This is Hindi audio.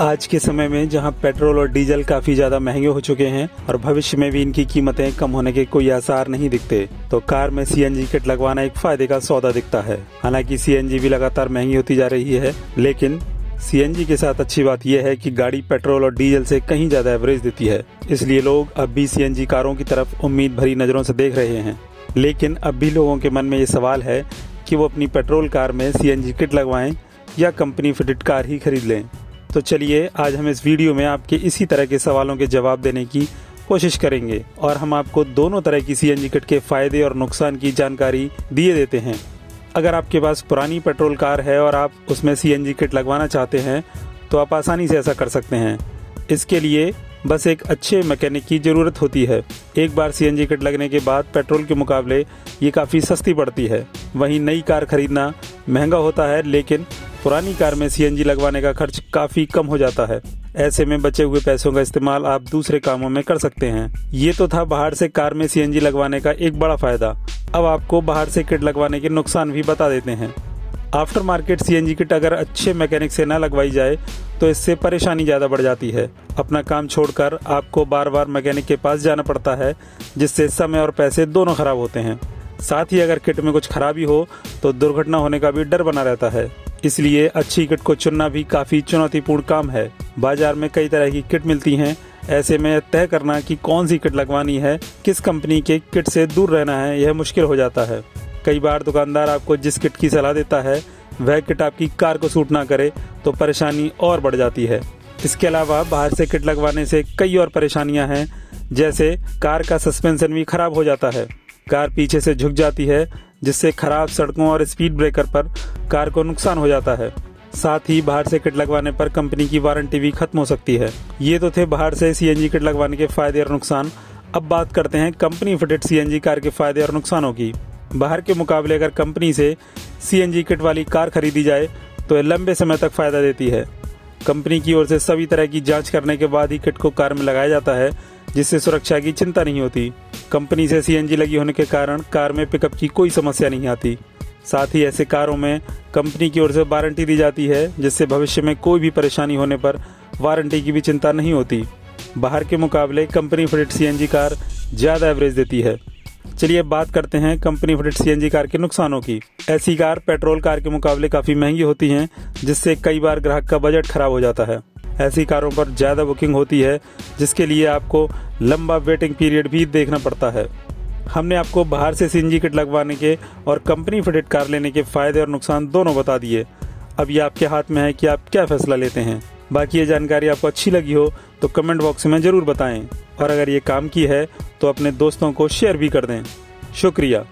आज के समय में जहाँ पेट्रोल और डीजल काफ़ी ज़्यादा महँगे हो चुके हैं और भविष्य में भी इनकी कीमतें कम होने के कोई आसार नहीं दिखते तो कार में सीएनजी किट लगवाना एक फ़ायदे का सौदा दिखता है। हालाँकि सीएनजी भी लगातार महँगी होती जा रही है, लेकिन सीएनजी के साथ अच्छी बात यह है कि गाड़ी पेट्रोल और डीजल से कहीं ज़्यादा एवरेज देती है, इसलिए लोग अब भी सीएनजी कारों की तरफ़ उम्मीद भरी नज़रों से देख रहे हैं। लेकिन अब भी लोगों के मन में ये सवाल है कि वो अपनी पेट्रोल कार में सीएनजी किट लगवाएँ या कंपनी फिटेड कार ही खरीद लें। तो चलिए, आज हम इस वीडियो में आपके इसी तरह के सवालों के जवाब देने की कोशिश करेंगे और हम आपको दोनों तरह की सीएनजी किट के फ़ायदे और नुकसान की जानकारी दिए देते हैं। अगर आपके पास पुरानी पेट्रोल कार है और आप उसमें सीएनजी किट लगवाना चाहते हैं तो आप आसानी से ऐसा कर सकते हैं। इसके लिए बस एक अच्छे मैकेनिक की ज़रूरत होती है। एक बार सीएनजी किट लगने के बाद पेट्रोल के मुकाबले ये काफ़ी सस्ती पड़ती है। वहीं नई कार खरीदना महँगा होता है, लेकिन पुरानी कार में सीएनजी लगवाने का खर्च काफ़ी कम हो जाता है। ऐसे में बचे हुए पैसों का इस्तेमाल आप दूसरे कामों में कर सकते हैं। ये तो था बाहर से कार में सीएनजी लगवाने का एक बड़ा फ़ायदा। अब आपको बाहर से किट लगवाने के नुकसान भी बता देते हैं। आफ्टर मार्केट सीएनजी किट अगर अच्छे मैकेनिक से न लगवाई जाए तो इससे परेशानी ज़्यादा बढ़ जाती है। अपना काम छोड़कर आपको बार बार मैकेनिक के पास जाना पड़ता है, जिससे समय और पैसे दोनों खराब होते हैं। साथ ही अगर किट में कुछ खराबी हो तो दुर्घटना होने का भी डर बना रहता है। इसलिए अच्छी किट को चुनना भी काफ़ी चुनौतीपूर्ण काम है। बाज़ार में कई तरह की किट मिलती हैं। ऐसे में तय करना कि कौन सी किट लगवानी है, किस कंपनी के किट से दूर रहना है, यह मुश्किल हो जाता है। कई बार दुकानदार आपको जिस किट की सलाह देता है, वह किट आपकी कार को सूट ना करे तो परेशानी और बढ़ जाती है। इसके अलावा बाहर से किट लगवाने से कई और परेशानियाँ हैं, जैसे कार का सस्पेंशन भी खराब हो जाता है। कार पीछे से झुक जाती है जिससे खराब सड़कों और स्पीड ब्रेकर पर कार को नुकसान हो जाता है। साथ ही बाहर से किट लगवाने पर कंपनी की वारंटी भी खत्म हो सकती है। ये तो थे बाहर से सीएनजी किट लगवाने के फ़ायदे और नुकसान। अब बात करते हैं कंपनी फिटेड सीएनजी कार के फ़ायदे और नुकसानों की। बाहर के मुकाबले अगर कंपनी से सीएनजी किट वाली कार खरीदी जाए तो यह लंबे समय तक फ़ायदा देती है। कंपनी की ओर से सभी तरह की जाँच करने के बाद ही किट को कार में लगाया जाता है। जिससे सुरक्षा की चिंता नहीं होती। कंपनी से सीएनजी लगी होने के कारण कार में पिकअप की कोई समस्या नहीं आती। साथ ही ऐसे कारों में कंपनी की ओर से वारंटी दी जाती है, जिससे भविष्य में कोई भी परेशानी होने पर वारंटी की भी चिंता नहीं होती। बाहर के मुकाबले कंपनी फिटेड सीएनजी कार ज़्यादा एवरेज देती है। चलिए बात करते हैं कंपनी फिटेड सीएनजी कार के नुकसानों की। ऐसी कार पेट्रोल कार के मुकाबले काफ़ी महँगी होती हैं, जिससे कई बार ग्राहक का बजट खराब हो जाता है। ऐसी कारों पर ज़्यादा बुकिंग होती है, जिसके लिए आपको लंबा वेटिंग पीरियड भी देखना पड़ता है। हमने आपको बाहर से सीएनजी किट लगवाने के और कंपनी फिटेड कार लेने के फ़ायदे और नुकसान दोनों बता दिए। अब ये आपके हाथ में है कि आप क्या फैसला लेते हैं। बाकी ये जानकारी आपको अच्छी लगी हो तो कमेंट बॉक्स में ज़रूर बताएँ। और अगर ये काम की है तो अपने दोस्तों को शेयर भी कर दें। शुक्रिया।